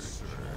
serve.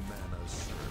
manners. serve.